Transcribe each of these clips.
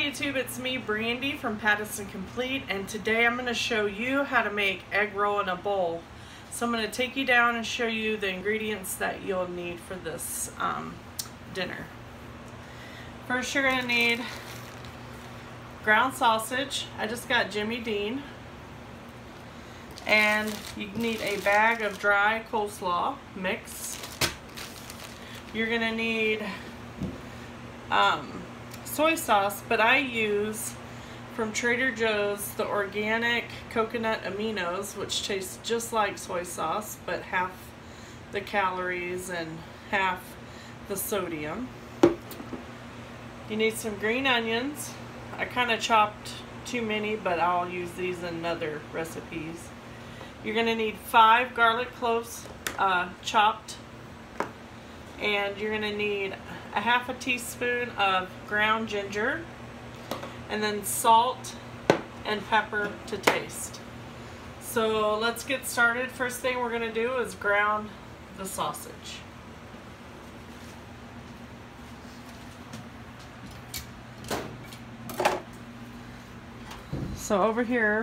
YouTube, it's me Brandy from Pattison Complete and today I'm going to show you how to make egg roll in a bowl. So I'm going to take you down and show you the ingredients that you'll need for this um, dinner. First you're going to need ground sausage. I just got Jimmy Dean. And you need a bag of dry coleslaw mix. You're going to need um, soy sauce, but I use from Trader Joe's the organic coconut aminos, which tastes just like soy sauce, but half the calories and half the sodium. You need some green onions. I kind of chopped too many, but I'll use these in other recipes. You're going to need five garlic cloves uh, chopped. And you're going to need a half a teaspoon of ground ginger, and then salt and pepper to taste. So let's get started. First thing we're going to do is ground the sausage. So over here,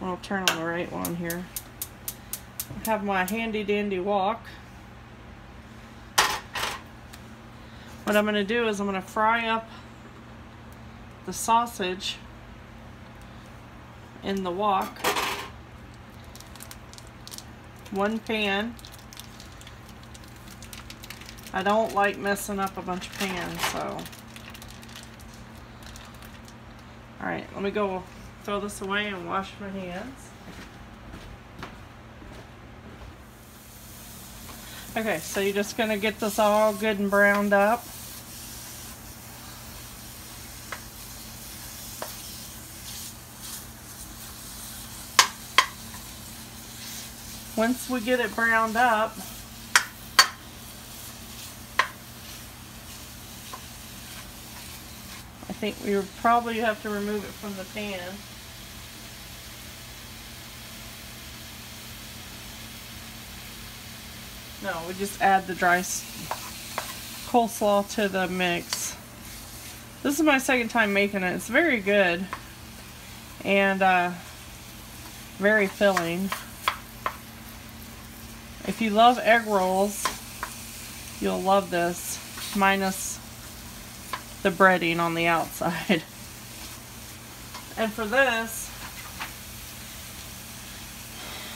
I'll turn on the right one here. I have my handy dandy wok. What I'm going to do is I'm going to fry up the sausage in the wok. One pan. I don't like messing up a bunch of pans, so. Alright, let me go throw this away and wash my hands. Okay, so you're just going to get this all good and browned up. Once we get it browned up, I think we probably have to remove it from the pan. No, we just add the dry coleslaw to the mix. This is my second time making it. It's very good and uh, very filling. If you love egg rolls, you'll love this, minus the breading on the outside. And for this,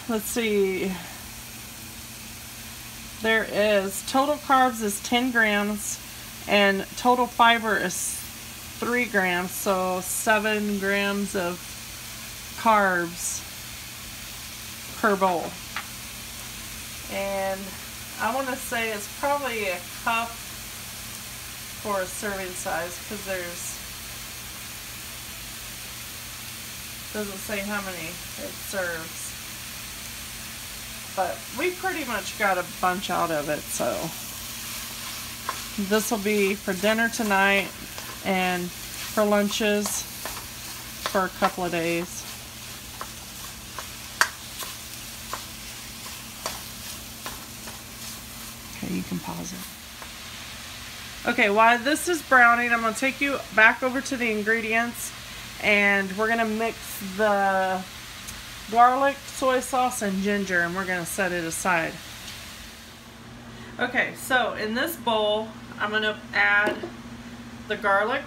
let's see, there is, total carbs is 10 grams, and total fiber is 3 grams, so 7 grams of carbs per bowl. And I want to say it's probably a cup for a serving size because there's doesn't say how many it serves. But we pretty much got a bunch out of it, so this will be for dinner tonight and for lunches for a couple of days. Okay, you can pause it. Okay, while this is browning, I'm going to take you back over to the ingredients and we're going to mix the garlic, soy sauce, and ginger and we're going to set it aside. Okay, so in this bowl, I'm going to add the garlic.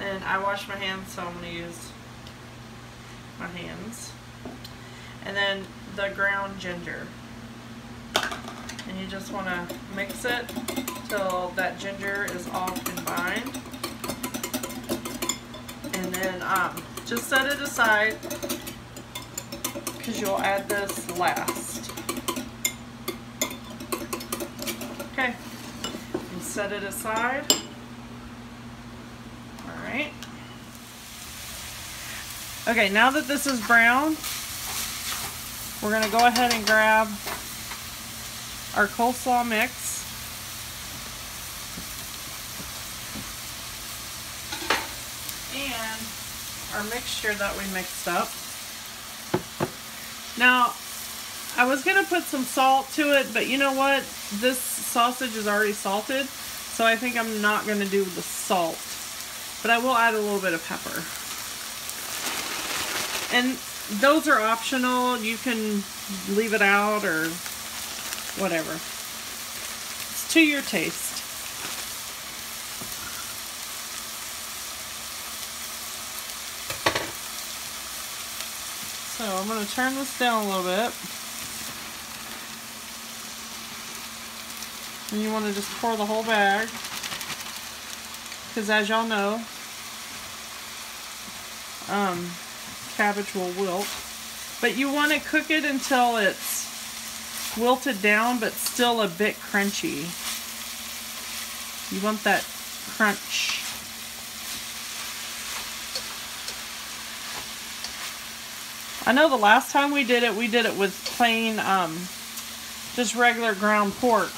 And I wash my hands, so I'm going to use my hands. And then the ground ginger. And you just want to mix it till that ginger is all combined. And then um, just set it aside because you'll add this last. Okay, and set it aside. Alright. Okay, now that this is brown, we're going to go ahead and grab our coleslaw mix. And our mixture that we mixed up. Now, I was going to put some salt to it, but you know what? This sausage is already salted, so I think I'm not going to do the salt. But I will add a little bit of pepper. And those are optional. You can leave it out or whatever. It's to your taste. So I'm going to turn this down a little bit. And you want to just pour the whole bag. Because as y'all know, um, cabbage will wilt. But you want to cook it until it's wilted down but still a bit crunchy. You want that crunch. I know the last time we did it, we did it with plain, um, just regular ground pork.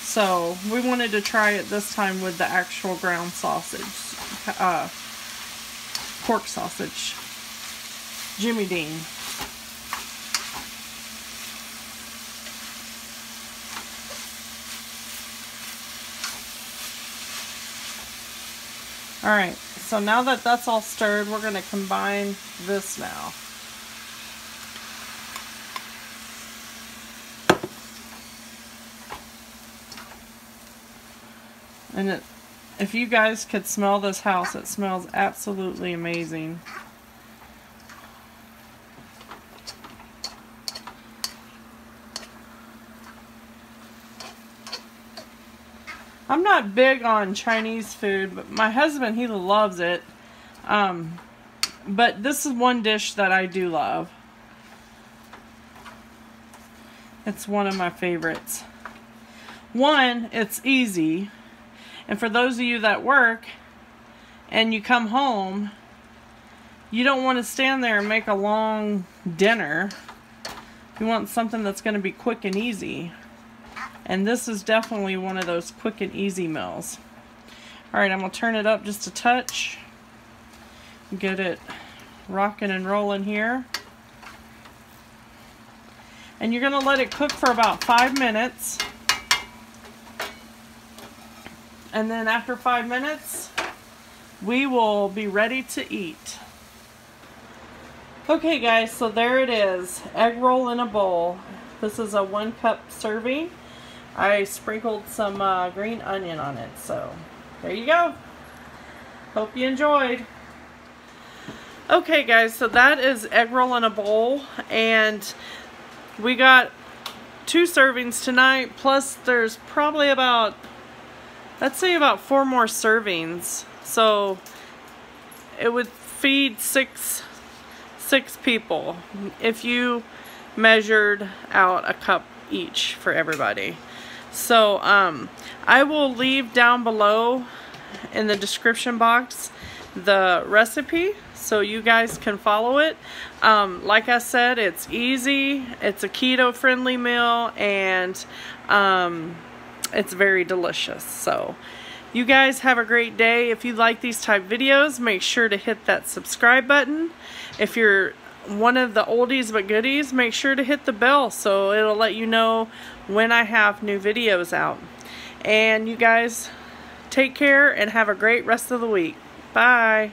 So we wanted to try it this time with the actual ground sausage, uh, pork sausage, Jimmy Dean. Alright, so now that that's all stirred, we're going to combine this now. And it, if you guys could smell this house, it smells absolutely amazing. I'm not big on Chinese food, but my husband, he loves it. Um, but this is one dish that I do love. It's one of my favorites. One, it's easy. And for those of you that work and you come home, you don't want to stand there and make a long dinner. You want something that's going to be quick and easy. And this is definitely one of those quick and easy meals. Alright, I'm going to turn it up just a touch. Get it rocking and rolling here. And you're going to let it cook for about five minutes. And then after five minutes, we will be ready to eat. Okay guys, so there it is. Egg roll in a bowl. This is a one cup serving. I sprinkled some uh, green onion on it. So there you go. Hope you enjoyed. Okay guys, so that is egg roll in a bowl and we got two servings tonight plus there's probably about let's say about four more servings. So it would feed six six people if you measured out a cup each for everybody. So um, I will leave down below in the description box the recipe so you guys can follow it. Um, like I said, it's easy, it's a keto friendly meal, and um, it's very delicious. So you guys have a great day. If you like these type videos, make sure to hit that subscribe button. If you're one of the oldies but goodies, make sure to hit the bell so it'll let you know when I have new videos out. And you guys take care and have a great rest of the week. Bye.